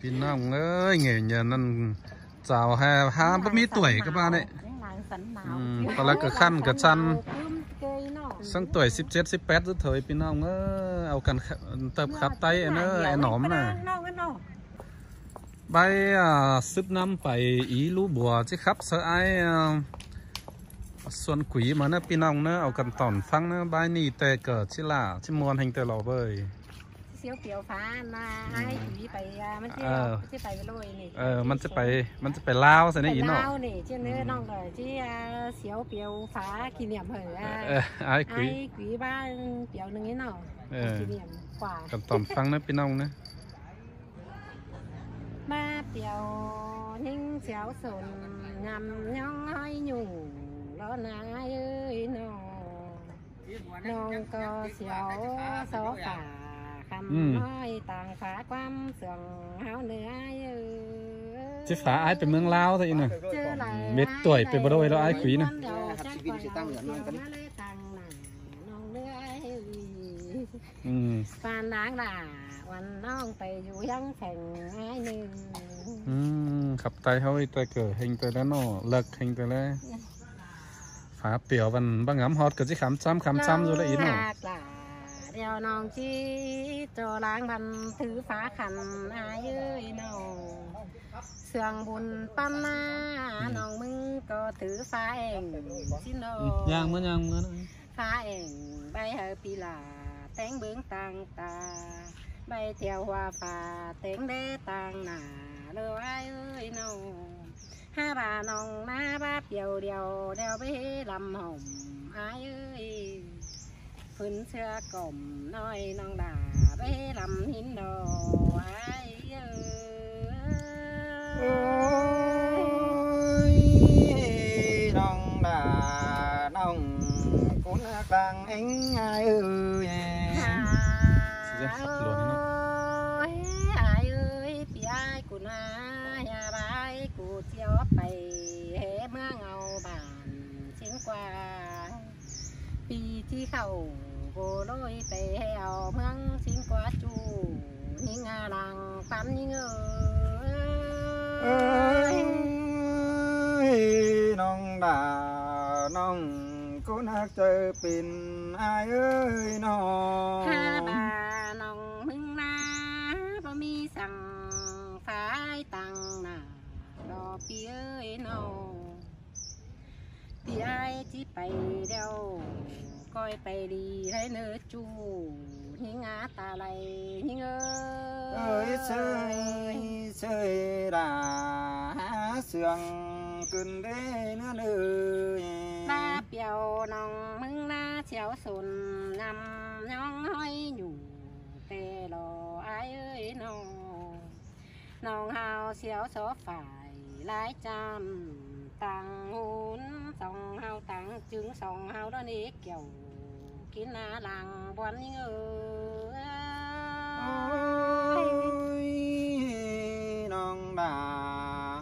พี่น้องเอ้ยเงี้ยนั่นสาวแห่ห้ามบ่มีตุ๋ยกับบ้านนี่ตอนแรกก็ขั้นก็ชันสังตุ๋ยสิบเจ็ดสิบแปดเถยพี่น้องเออเอากันเติบขับไตเนอะไอ้หนอมน่ะใบซึบน้ำไปอีลูบัวจิครับเสไอส่วนขุยมาเนอะพี่น้องเนอเอากันต่อนฟังเนอะใบนี่แต่เกิดชิล่าชิมวนแห่งแต่เราเบย สียวเปียวฟ้ามาไอ้ผีไปมันจะเอไปโรยนี่เออ มันจะไป มันจะไปลาวซะไนี่อีเนาะ เล่านี่เช่นนี้น้องเลยที่เสียวเปียวฟ้ากี่เหลี่ยมเหรอะไอ้กุ้ยบ้านเปียวหนึงนี่เนาะเออ กี่เหลี่ยมกว่า กับตอมฟังนะพี่น้องนะมาเปียวนิ่งเสียวสนงำย่องน้อยหนุ่มแล้วนายเอ้ยน้องน้องก็เสียวสอฝ่า cầm ừ. nói tàn phá quam sưởng háo nữa chứ phá ai từ mương lao thôi nè biết tuổi từ bộ đôi đó ai quý nè phan đáng là hoàn nong tay du yang thành ai nè ừ, Khắp tay hơi tay cửa hình tay đó nó lật hình tay lên phá biểu bằng bằng ngắm hót cái gì khám trăm khám trăm rồi đấy ý nè eo nòng chi cho lang bàn thứ phá khẩn ai ơi nào. Sương bùn pan na ừ. nòng mưng có thứ phá ảnh xin đồ ừ, nhang mới nhang nữa phá ảnh bay hơi pi là tén bướng tăng ta. Bay theo hoa pha tén đế tang nà đồ ai ơi nào. Ha bà nòng na ba điều điều đeo bế lâm hồng ai ơi phun xưa cổng nói non đà bé làm hin đồ ai ơi? Non đà nông cuốn vàng ánh ai ơi? Ai ơi? Pi ai của na nhà bái của chiếu bày hé mưa ngầu bản chiến qua pi chi khẩu cô lôi tèo măng xin quá chú ní ngà phán như người ngờ nong bà nong cô nát chơi pin. Ai ơi, nong. Ha bà nong mưng na bà mi sằng phải tăng nà, đò pi ơi nong thì ai chỉ bày đâu coi bè đi thấy nữ chú nhưng á ta lại nhưng ơi. Chơi chơi đà sương cơn đế nữa nữ ba bèo nòng mưng na chéo sồn nằm nhong hoi nhủ. Tê lò ai ơi nò. Nòng hào xéo số phải lái chăm tăng hôn dòng hao tàng trứng sòng hao đó nè kiểu kiến na làng bón như. Ôi non bà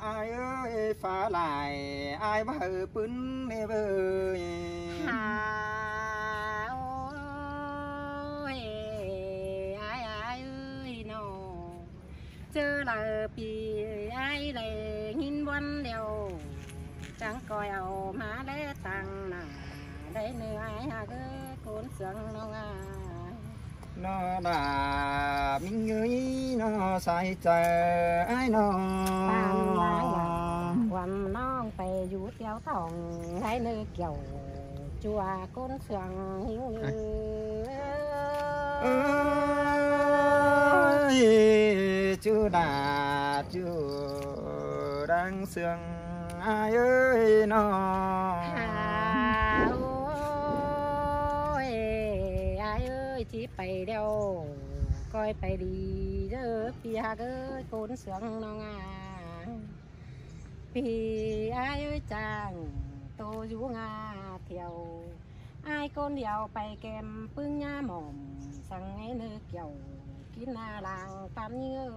ai ơi phá lại ai bờ bún nè bờ hà ôi ai ai ơi nó chơi là bị coi ao má để tăng nặng để nửa ai hà cứ cuốn sương nó à nó đã mình người nó say trái ai nó. Dạ, quằn nó về vú kéo thòng hai nơi kiểu chùa côn sương hiếu chưa đã chưa đang sương ai ơi nó. À, ôi ai ơi chỉ phải đeo. Coi phải đi rơ pia gơ cồn sương nó à vì ai ơi chàng tô rú ngà theo ai con điều bay kèm phương nha mồm sang ngay nơi kiểu kín na làng tam như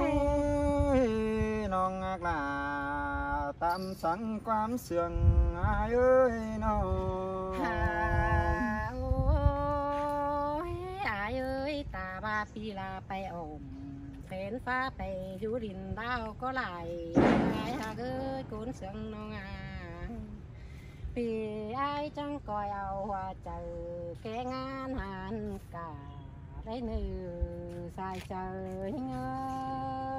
ơi non là tam sáng quám sườn ai ơi nó. À, ôi ai ơi ta ba phi là bay ổn phén pha bay rú rìn đau có lại. Ai hà ơi cuốn sườn non à vì ai chẳng coi ao hòa trời kẻ ngán hàn cả đấy nơi sai trời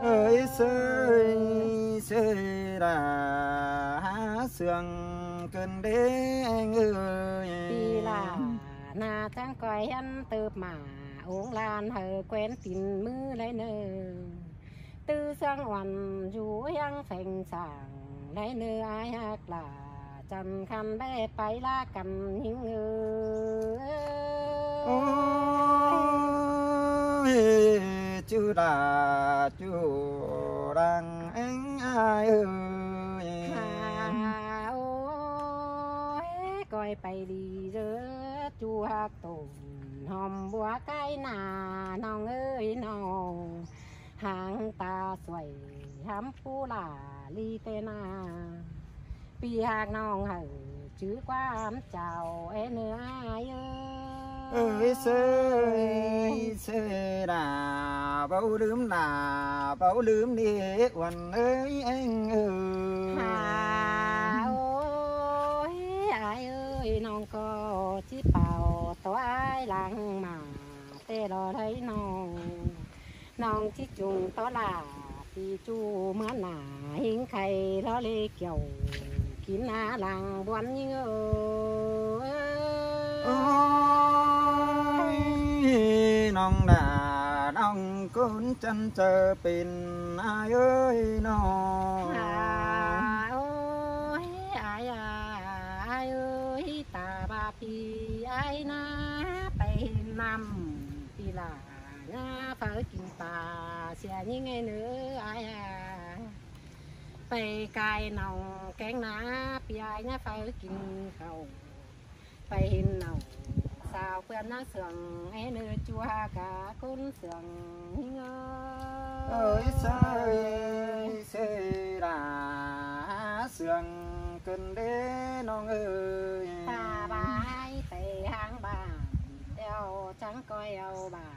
ơi. Sơi sơi đã sương cơn đế anh ơi. Đi là na trang coi ăn từ mà uống lan hờ quen tin mưa lấy nơi tư sang hoàn dù hang phành sảng lấy nơi ai hát là chẳng khăn bé bay la cầm những người chú là chú đang anh ai ơi. Hà ô coi bay đi giữa chú hát tù hòm búa cái nà nòng ơi nòng hàng ta xuẩy hám phu là ly tê na. Pi hàng nòng hở chứ quá ám chào em ai ơi. Ơi sơi sơi đà bao đớm nà bao đớm đi quần ơi anh ơi. Hà ôi ai ơi non có chỉ bảo toái lăng mà tê lo đấy non. Non chiếc chung to là thì chú mà nà hình khay lo lê kiểu kín á làng buồn như ơi non đà lòng cũng chân chờ pin ai ơi nó. À ôi, ai à, ai ơi, ta ba pi ai na bay năm pi là na, phải kinh ta sẽ như ngày nữa, ai à. Bay cài nòng cái na pi ai na phải kinh cầu bay nòng sao quen nó sưởng nghe nữ chua cả con sưởng ơi sai xe là sưởng cần đế nó ơi ta bái tề hàng bàn đeo trắng coi âu bàn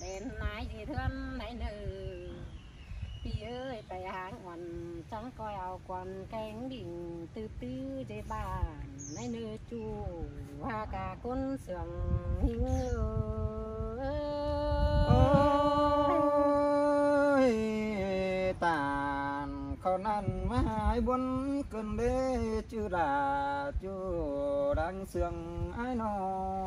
đến nay gì thương nãy nữ. ปนำปีลาหน้าเฝ้ากินปลาเสียยังไงเนื้ออายอะไปไกลหนองแกงน้าปีอายนะเฝ้ากินเขาวไปเห็นหนองสาวเพื่อนน้าเสืองไอ้เนื้อจัวกะคุณเสืองเงอ ơi sơi sơi là sương cơn đế nong ơi ตาบายไปหางบ้านเดี๋ยวจังก้อยเอาบ้านเด่นนายที่เทือนไหนเนื้อพี่เอ้ยไปหางอ่อนจังก้อยเอากวนแกงดิ่งตื้อตื้อใจบ้านในเนื้อจูหากาคุณเสืองหิงเอ้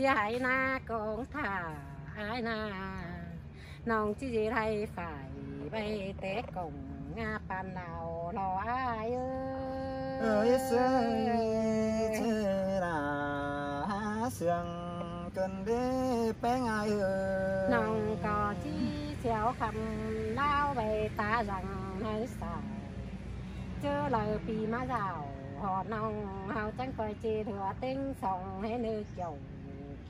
chị na cũng thả ai na. Nòng chi gì thay phải bay té cùng nga pan nào lo ai ơi sương là sương cần đế bé ai ơi nòng cò chi chéo cầm lao về ta rằng hay xài chưa lời pì má rào họ nòng hào tránh coi chi thừa tiếng sòng hay nơi chồng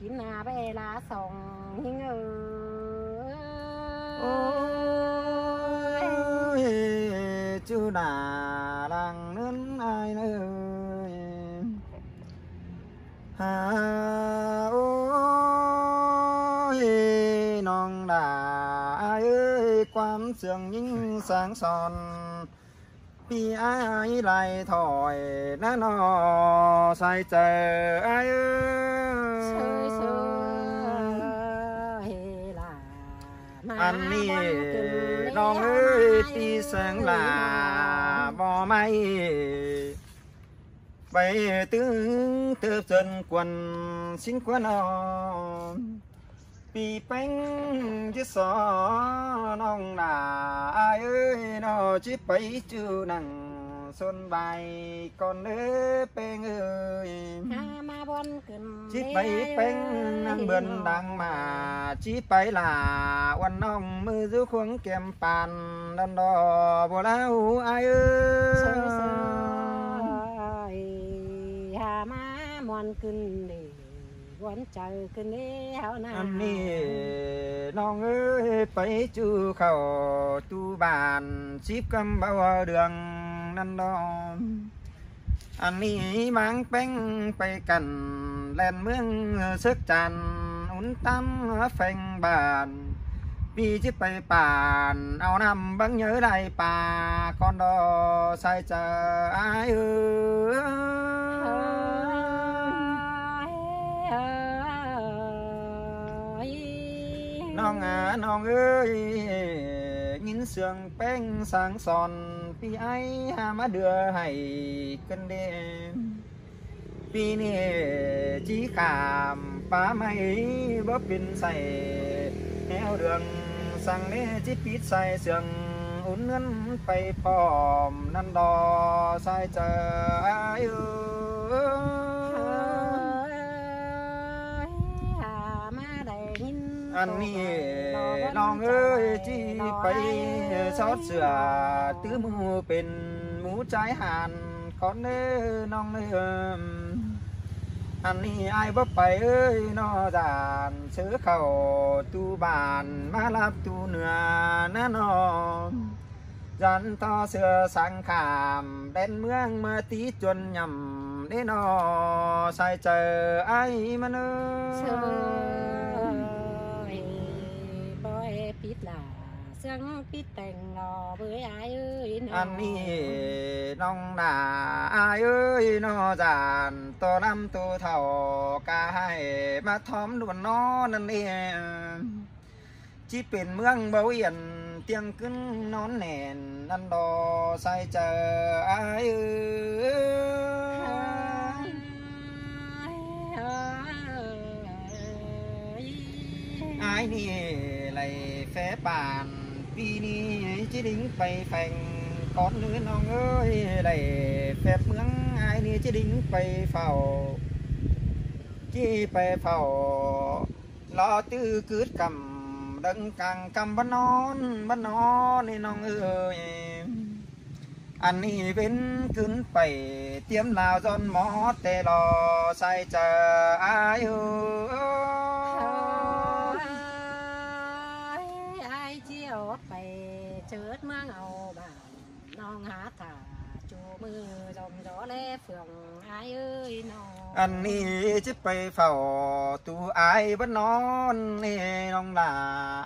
กี่ยวกินนาเวลาส่องหิงเออ ôi chú đà đang nến ai ơi hà ôi non đà ai ơi quan sương những sáng son vì ai lại thổi nó nó say chờ ai เชยเช ơi xưa anh đi non ơi đi sáng là bò may. Vậy tướng tư dân quần xin quên on bị bánh chứ xó nong là ai ơi nó chỉ bấy chưa nặng นกวนสิ้นกวนอปีเป็งจะสอน้องหนาอายเอ้ยนอจิไปจูนังสนใบายก่อนเอ้อเป็งเอ้ย หามาบนขึ้น chỉ bay bánh năng bần đang mà chỉ bay là quan nong mưa dưới khuống kèm bàn đàn đò bồ lao ai เชยเช ơi ยหามามวนขึ้นเด quấn chờ cái nế hao na anh ni non ơi phải chu khẩu tu bàn ship căm bao đường năn đó anh ni mang bánh bay cành lên mương sức tràn uốn tắm phanh bàn vì chiếc bay bàn ao năm bắn nhớ lại bà con đó sai chờ ai ơi non à non ơi nhìn sương bánh sáng son vì ai hà má đưa hay cân đêm vì nè chỉ cảm ba mày bóp pin say heo đường sang nè chỉ pít say sương uốn ngân bay phòm năn đò sai chờ ai anh niน้องเอ้ยที่ไปซอดเสือตื้อมือเป็นหมูใจหันก่อนเด้อน้ pi ai mà đưa hay cân đê? Pi nè chỉ khảm, phá mây bóp pin xài. Theo đường sang nè chỉ pít xài sườn uốn ngân phải phòm, năn đò sai chờ ơi ăn nì lòng ơi chi phải xót sửa tứ mù bên mũ trái hàn con nê non nê ăn nì ai bắp bay ơi nó giàn sớ khẩu tu bàn má lạp tu nửa nó nó dân to xưa sang khảm đen mương mơ tí chuồn nhầm đế nó sai chờ ai mà nữa răng tí tành nò với ai ơi nò ăn đi, nong nà, ai ơi, nó giàn to năm to thầu cả hai mà thóm luôn nó nên đi chỉ biển mương bầu yên, tiếng cưng nón nền anh đò say chờ ai ơi ai nè lại phép bàn? vì ni chỉ đính phải phành. Con nữ non ơi lại phép mướn, ai ni chỉ đính phải phào chỉ phải phào lo tư cứ cầm, đấng càng cầm bắt non bắt non nên non ơi anh đi bên cứng phải tiêm nào giòn mó, tê lò sai chờ ai ơi ai chiều bày chớt mang ầu bà non hát thả chú mưa dòng gió lê phường ai ơi nó อันนี้จะไปเฝ้าตูอายบ้านนอนนี่น้องหลา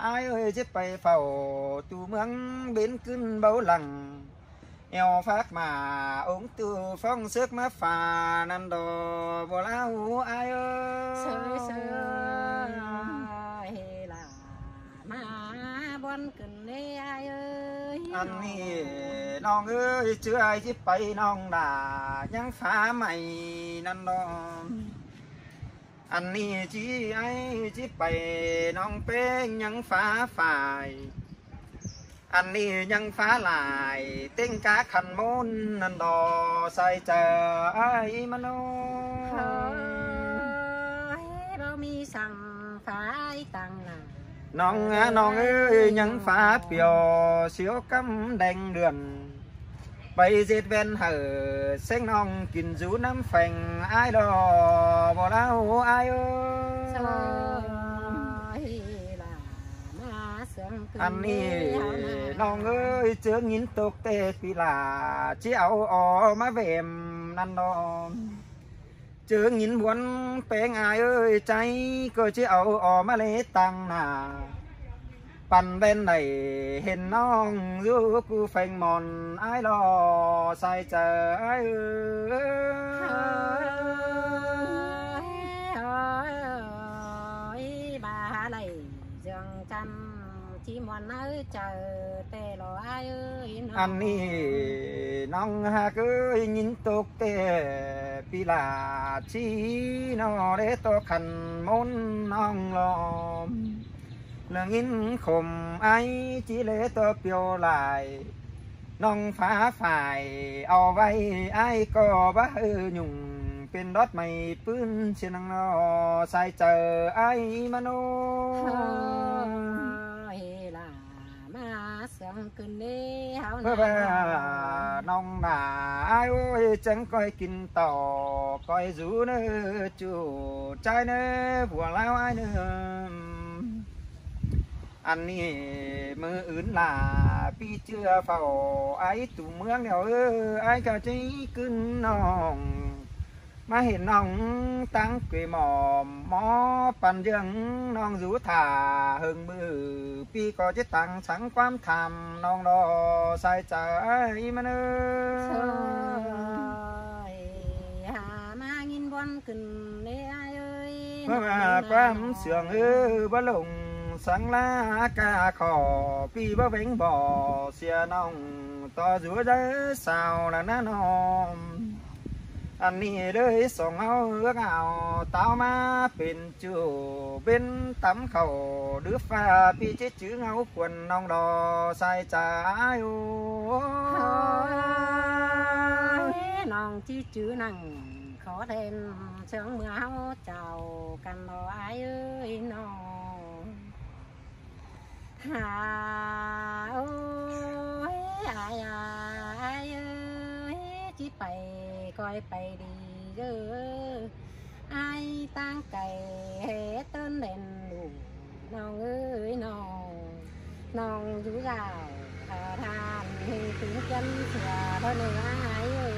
อายเอ้ยจะไปเฝ้าตูเมืองเบนขึ้นเบาหลังเอวฟักมาองค์ตูฟ้องเสือกมาฝ่านันดอบ่ลาหูอายเอ้ sơi ย sơi con cần nê ai ơi anh nì non ơi chứ ai chứ bay non là nhắn phá mày năn non. Ừ. Anh nì chứ ai chứ bay non bé nhắn phá phải anh đi nhân phá lại tiếng cá khăn môn năn đò say chờ ai mà nó mi sằng phải tăng là non non ơi nhân phá piều xíu cắm đành đường. Bay dệt ven hở xanh non kín rú năm phành ai đó bỏ đau ai ơi anh ơi non ơi chưa nhìn tục tê vì là. Chiếc áo ó má về năn non chứ nghìn muốn bé ngài ơi, cháy cơ chứ ẩu ỏ mà lễ tăng nà. Bàn bên này hiền non du cu phành mòn, ai lo sai chờ ai ơi bà này dương chăn chỉ anh đi nong ha cứ nhìn tục tè pi là chi nó để to khăn môn nong lò lương in khom ai chỉ lễ to piêu lại nong phá phải ao vay ai có bá ư nhung bên đót mày pươn xin năng nó sai chờ ai mà nô sướng cơn đi hảo nong nà ai ơi chẳng coi kinh tàu coi rú nữa chủ trai nữa buồn lao ai nữa anh nì mơ ướn là pi chưa phao ai tụ mương đèo ơ ai cả chỉ cưng nòng mà hiện nòng tăng quỷ mò mò pan dương nong rú thả hừng bự pi có chết tăng sáng quan tham nong đó sai trái mà nữa trời hà ma nghìn con cưng đi ai ơi mà quan sườn ơ bá lùng sáng lá ca khò pi bá bánh bò xia nong to rúa đỡ sao là nó non anh đi đời sòng áo ước ảo tao ma bên chủ bên tắm khẩu. Đứa pha pi chết chữ ngáo quần nong đò, sai trái ô. Nong chi chữ nằng khó thêm. Sướng mưa áo chào cằn đồ ai ơi nó hà ơi. Coi bày đi ơ ai tang cày hết tên đèn đủ nòng ơi nòng nòng rú gạo thà than thì tiếng chân thừa thôi nữa ai ơi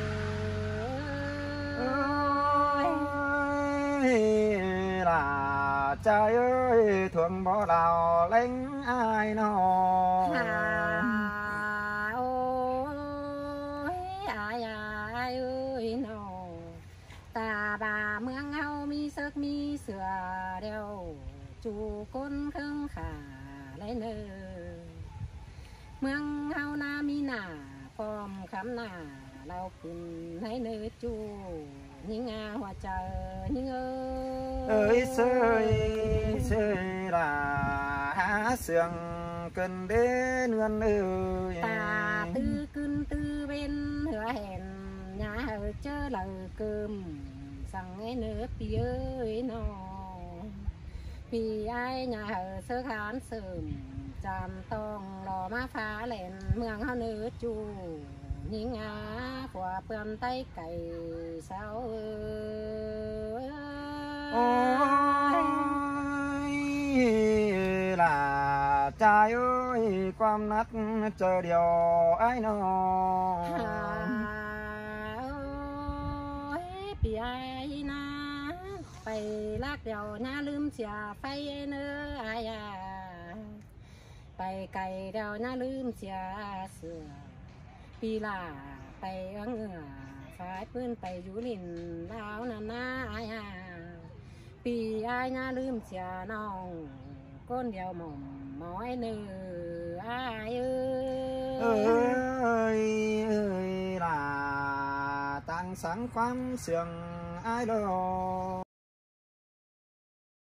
ơi là trời ơi thuận bỏ đào lấy ai nó sửa đeo chủ côn khương khả lấy nơ mương hao na mi nà phom khám nà lao cùn lấy nơ chu. Nhưng à hoa chờ nhưng ơi sơi sơi là há sườn cần đến ngân ơi. Ta tư cưng tư bên hứa hẹn nhà hờ chớ lời cơm rằng ấy nữa pi ơi nó. Vì ai nhà hờ sơ khán sớm chàm tông lò má phá lên mương hao nữa chu nhưng à của bườm tay cày sao ơi là trai ơi quan nát chờ điều ai nó ôi bị ai na phải lắc đèo nha lưm chả phải nữa ai à phải cày đèo nha lưm chả sửa bị là phải ở ngựa phải bươn phải rú lìn lao nà na ai à bị ai nha lưm chả nòng con đèo mỏng mói nừ ai ơi ơi ơi là tăng sáng quan sườn ai đó.